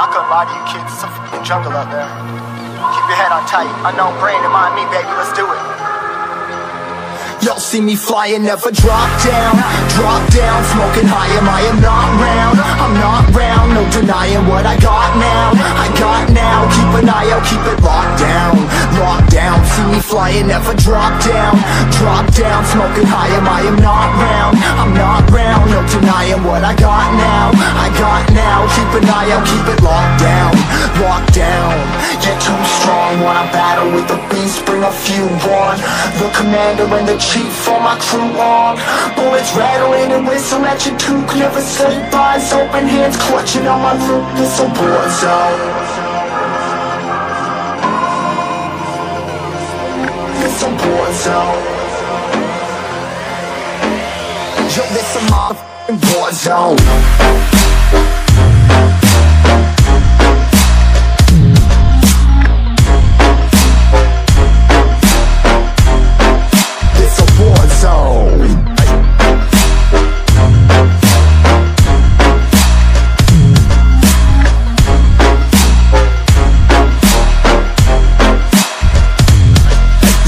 Not gonna lie to you kids, it's a fucking jungle out there. Keep your head on tight. Unknown brain and mind me, baby, let's do it. Y'all see me flying, never drop down Drop down, smoking high, am I am not round I'm not round, no denying what I got now I got now, keep an eye out, keep it locked down Locked down, see me flying, never drop down Drop down, smoking high, am I am not what I got now. I got now, keep an eye out, keep it locked down. Locked down, get too strong. Wanna battle with the beast, bring a few on. The commander and the chief for my crew on. Bullets rattling and whistle at your toque. Never sleep, eyes open, hands clutching on my loot This a war zone. This a war zone. Yo, this a motherfucking war zone This a war zone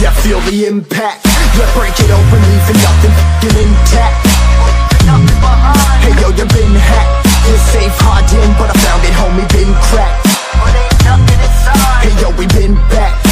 Yeah, feel the impact. Yeah, break it open, leaving nothing intact Hey yo, you been hacked. You're safe, hard in, but I found it, homie, been cracked. Hey yo, we been back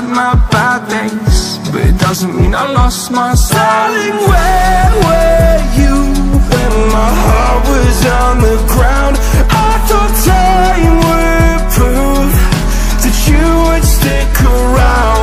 had my bad days But it doesn't mean I lost myself Darling, where were you when my heart was on the ground? I thought time would prove that you would stick around.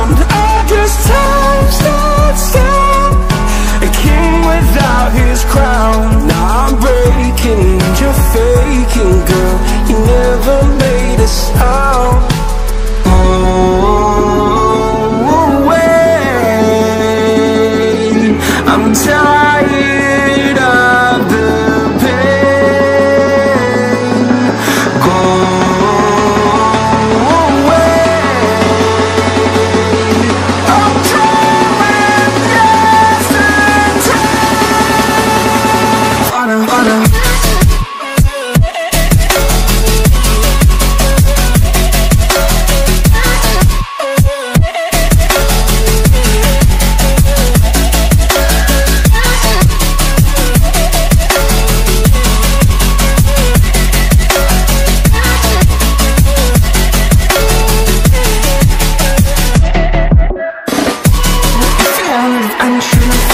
Found